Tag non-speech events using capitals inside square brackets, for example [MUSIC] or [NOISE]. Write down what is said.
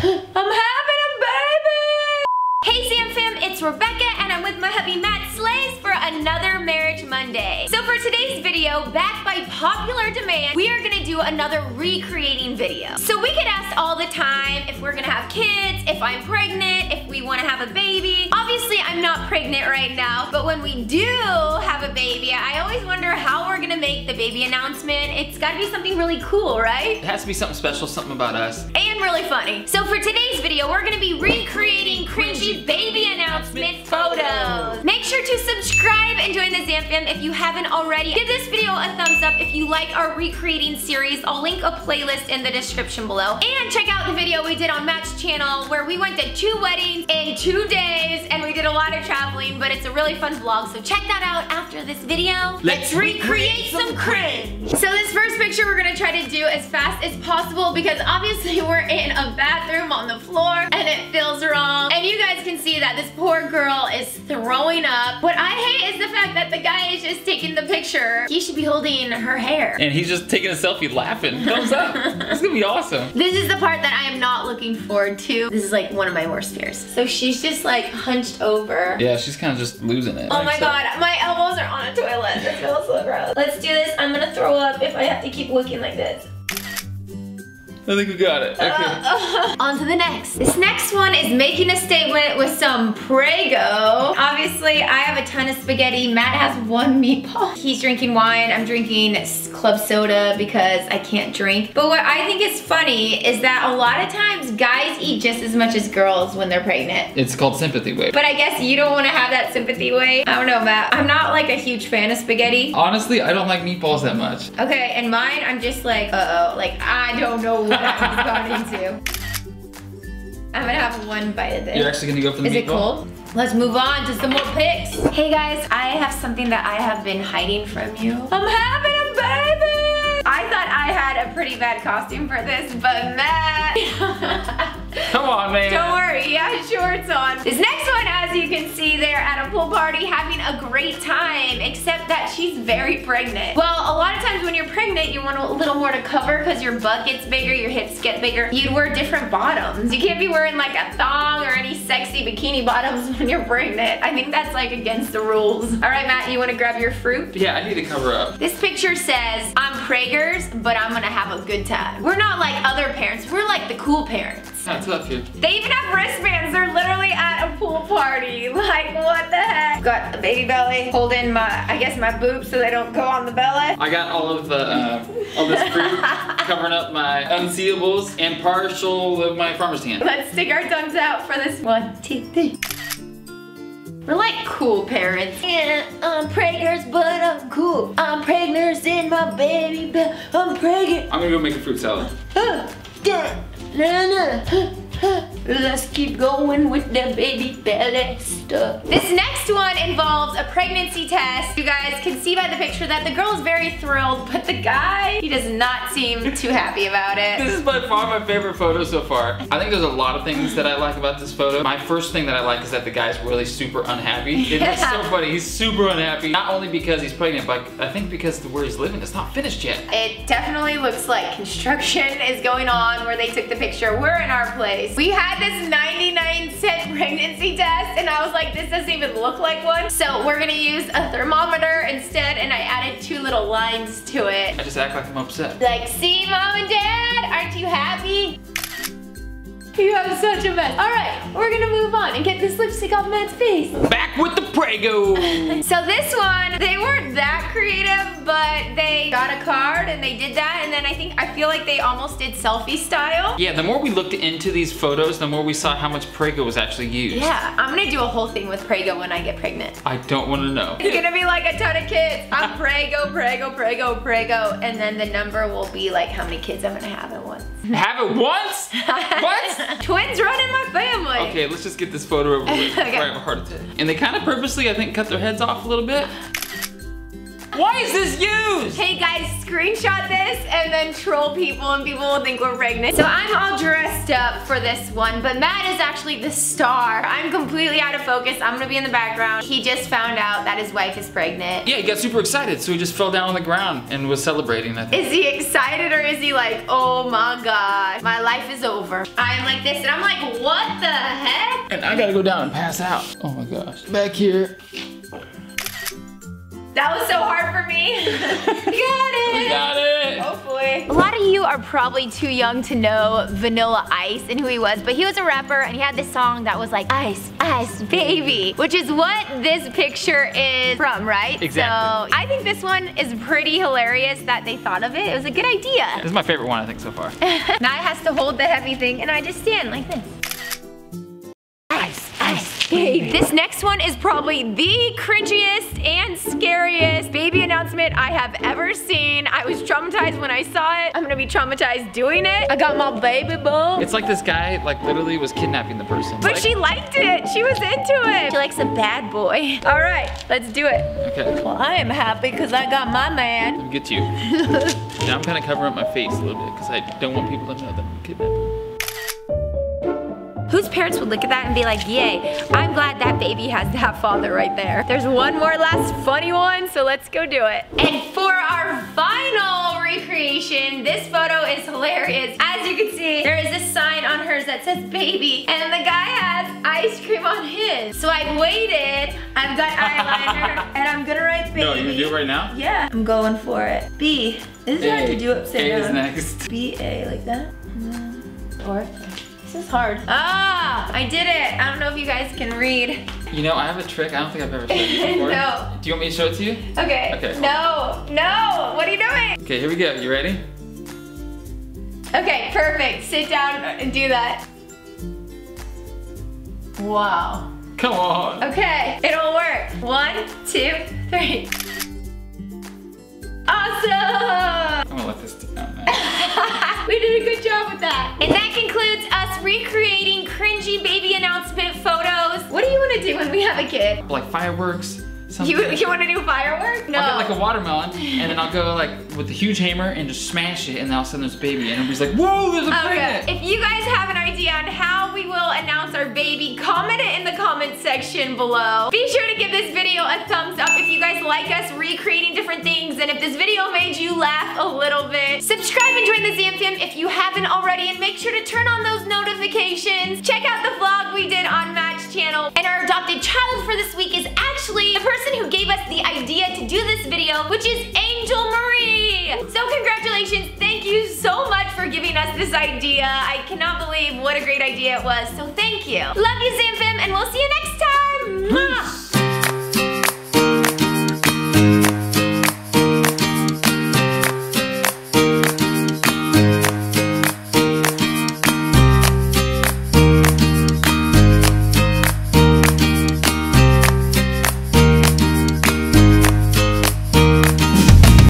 I'm having a baby! Hey Zam fam, it's Rebecca and I'm with my hubby Matt Slays for another Marriage Monday. So for today's video, backed by popular demand, we are gonna do another recreating video. So we get asked all the time if we're gonna have kids, if I'm pregnant, if we wanna have a baby. Not pregnant right now, but when we do have a baby, I always wonder how we're gonna make the baby announcement. It's gotta be something really cool, right? It has to be something special, something about us. and really funny. So for today's video, we're gonna if you haven't already. Give this video a thumbs up if you like our recreating series. I'll link a playlist in the description below. And check out the video we did on Matt's channel where we went to two weddings in two days and we did a lot of traveling, but it's a really fun vlog. So check that out after this video. Let's recreate some cringe. So this first picture we're gonna try to do as fast as possible because obviously [LAUGHS] we're in a bathroom on the floor and it feels see that this poor girl is throwing up. What I hate is the fact that the guy is just taking the picture. He should be holding her hair. And he's just taking a selfie laughing. Thumbs up. It's gonna be awesome. This is the part that I am not looking forward to. This is like one of my worst fears. So she's just like hunched over. Yeah, she's kind of just losing it. Oh Like my so. god, my elbows are on a toilet. This feels so gross. Let's do this. I'm gonna throw up if I have to keep looking like this. I think we got it. Okay. [LAUGHS] on to the next. This next one is making a statement with some Prego. Obviously, I have a ton of spaghetti. Matt has one meatball. [LAUGHS] He's drinking wine. I'm drinking club soda because I can't drink. But what I think is funny is that a lot of times guys eat just as much as girls when they're pregnant. it's called sympathy weight. But I guess you don't want to have that sympathy weight. I don't know, Matt. I'm not like a huge fan of spaghetti. Honestly, I don't like meatballs that much. Okay, and mine, I'm just like, uh-oh, like I don't know what I've gone into. I'm gonna have one bite of this. You're actually gonna go for the Is it meatball? cold? Let's move on to some more pics. Hey guys, I have something that I have been hiding from you. I'm having a baby! I thought I had a pretty bad costume for this, but Matt. Come on, man. Don't worry, he has shorts on. This next one, as you can see, they're at a pool party a great time, except that she's very pregnant. Well, a lot of times when you're pregnant, you want a little more to cover because your butt gets bigger, your hips get bigger. You'd wear different bottoms. You can't be wearing like a thong or any sexy bikini bottoms [LAUGHS] when you're pregnant. I think that's like against the rules. All right, Matt, you want to grab your fruit? Yeah, I need to cover up. This picture says, I'm preggers, but I'm gonna have a good time. We're not like other parents, we're like the cool parents. Not tough here. They even have wristbands. They're literally at a pool party. [LAUGHS] Like, what the Got the baby belly holding my, I guess my boobs so they don't go on the belly. I got all of the uh, all this fruit [LAUGHS] covering up my unseeables and partial of my farmer's tan. Let's stick our tongues out for this. One, two, three. We're like cool parents. Yeah, I'm preggers, but I'm cool. I'm pregnant in my baby belly. I'm pregnant. I'm gonna go make a fruit salad. Let's keep going with the baby belly stuff. This next one involves a pregnancy test. You guys can see by the picture that the girl is very thrilled, but the guy, he does not seem too happy about it. This is by far my favorite photo so far. I think there's a lot of things that I like about this photo. My first thing that I like is that the guy's really super unhappy. It is so funny. He's super unhappy. Not only because he's pregnant, but I think because the where he's living is not finished yet. It definitely looks like construction is going on where they took the picture. We're in our place. We had this 99 cent [LAUGHS] pregnancy test and I was like, this doesn't even look like one. So we're gonna use a thermometer instead and I added two little lines to it. I just act like I'm upset. Like, see mom and dad, aren't you happy? You have such a mess. All right, we're gonna move on and get this lipstick off Matt's face. Back with [LAUGHS] So this one, they weren't that creative, but they got a card and they did that. And then I think, I feel like they almost did selfie style. yeah, the more we looked into these photos, the more we saw how much Prego was actually used. Yeah, I'm gonna do a whole thing with Prego when I get pregnant. I don't want to know. It's gonna be like a ton of kids. I'm Prego, Prego, Prego, Prego. And then the number will be like how many kids I'm gonna have. Have it once? What? [LAUGHS] Twins run in my family. Okay, let's just get this photo over with [LAUGHS] before Okay. I have a heart attack. And they kind of purposely, I think, cut their heads off a little bit. Why is this used? Hey guys, screenshot this and then troll people and people will think we're pregnant. So I'm all dressed up for this one, but Matt is actually the star. I'm completely out of focus. I'm gonna be in the background. He just found out that his wife is pregnant. Yeah, he got super excited, so he just fell down on the ground and was celebrating, I think. Is he excited or is he like, oh my god, my life is over? I'm like this and I'm like, what the heck? And I gotta go down and pass out. Oh my gosh. Back here. That was so hard for me. [LAUGHS] got it. We got it. Hopefully. A lot of you are probably too young to know Vanilla Ice and who he was, but he was a rapper and he had this song that was like, Ice, Ice, Baby, which is what this picture is from, right? Exactly. So I think this one is pretty hilarious that they thought of it. It was a good idea. This is my favorite one, I think, so far. [LAUGHS] Matt has to hold the heavy thing and I just stand like this. Ice, ice, baby. This next one is probably the cringiest and scariest baby announcement I have ever seen. I was traumatized when I saw it. I'm gonna be traumatized doing it. I got my baby boo. It's like this guy, like, literally was kidnapping the person. But Like- she liked it. She was into it. She likes a bad boy. All right, let's do it. Okay, Well, I am happy because I got my man. let me get you. [LAUGHS] now I'm kind of covering up my face a little bit because I don't want people to know that I'm kidnapping. Whose parents would look at that and be like, yay, I'm glad that baby has that father right there. There's one more last funny one, so let's go do it. And for our final recreation, this photo is hilarious. As you can see, there is a sign on hers that says baby, and the guy has ice cream on his. So I've waited, I've got eyeliner, [LAUGHS] and I'm gonna write baby. No, you gonna do it right now? Yeah, I'm going for it. B. This is hard to do upside A is down. next. B A like that. Or this is hard. Ah, I did it. I don't know if you guys can read. You know, I have a trick. I don't think I've ever showed you [LAUGHS] before. No. Do you want me to show it to you? Okay. Okay. No, no. What are you doing? Okay, here we go. You ready? Okay, perfect. Sit down and do that. Wow. Come on. Okay, it'll work. One, two, three. Awesome! I'm gonna let this down now. [LAUGHS] we did a good job with that. And that concludes us recreating cringy baby announcement photos. What do you want to do when we have a kid? like fireworks. Something. You, you want to do fireworks? No. I'll get like a watermelon, and then I'll go like with the huge hammer and just smash it, and then all of a sudden there's a baby, and everybody's like, "Whoa, there's a Okay. pregnant!" If you guys have an idea on how we will announce our baby, comment it in the comment section below. Be sure to give this video a thumbs up if you guys like us recreating different things and if this video made you laugh a little bit. Subscribe and join the Zam Fam if you haven't already and make sure to turn on those notifications. Check out the vlog we did on Matt's channel. And our adopted child for this week is actually the person who gave us the idea to do this video, which is Angel Marie. So congratulations, thank you so much for giving us this idea. I cannot believe what a great idea it was, so thank you. Love you, Zam Fam, and we'll see you next time. Peace.